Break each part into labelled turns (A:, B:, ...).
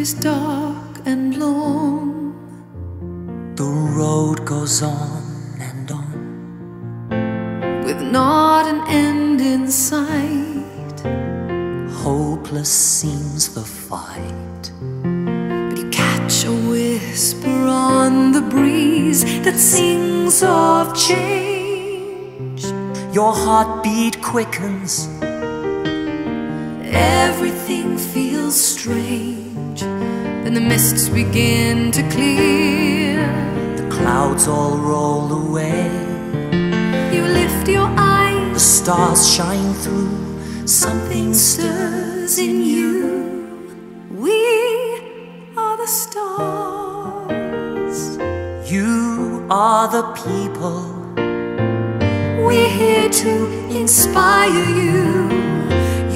A: is dark and long.
B: The road goes on and on.
A: With not an end in sight.
B: Hopeless seems the fight.
A: But you catch a whisper on the breeze that sings of change.
B: Your heartbeat quickens.
A: Everything feels strange. Then the mists begin to clear.
B: The clouds all roll away.
A: You lift your eyes.
B: The stars shine through.
A: Something stirs in you. We are the stars.
B: You are the people.
A: We're here to inspire you.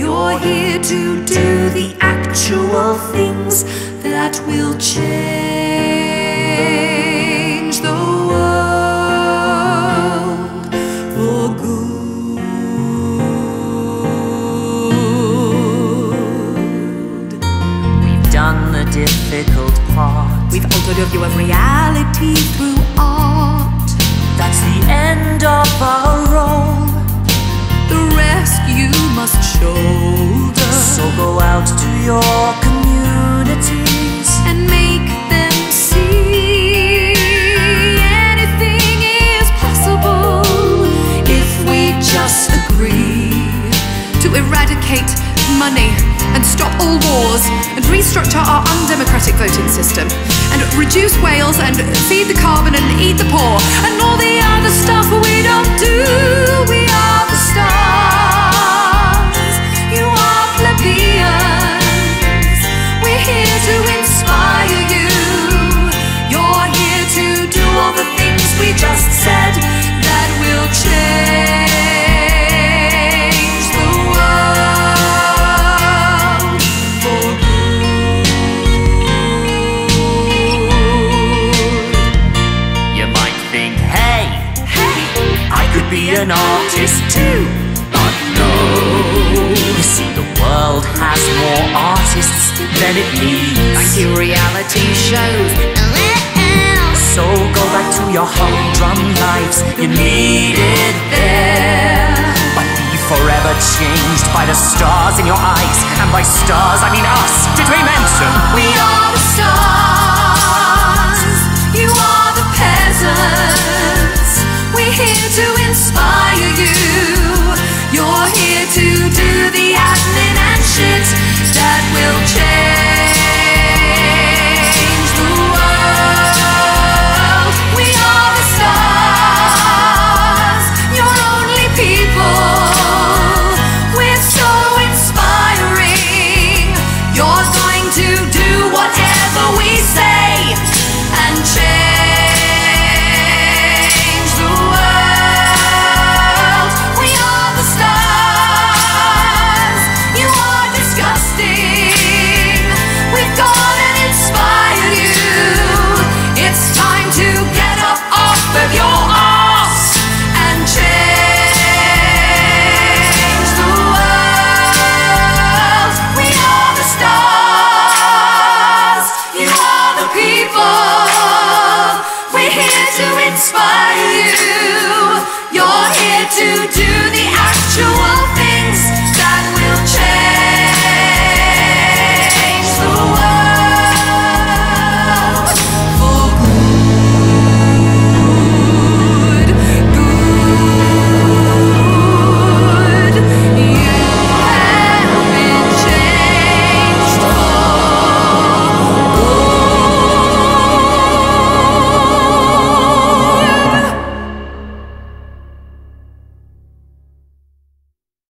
A: You're here to do the actual things that will change the world for good.
B: We've done the difficult part.
A: We've altered your view of reality through art.
B: That's the end of our role.
A: The rest you must shoulder. Eradicate money and stop all wars and restructure our undemocratic voting system and reduce whales and feed the carbon and eat the poor
B: than it
A: thank you, reality shows.
B: So go back to your humdrum lives. You need it there. But be forever changed by the stars in your eyes. And by stars, I mean us. Did we mention?
A: We are the stars.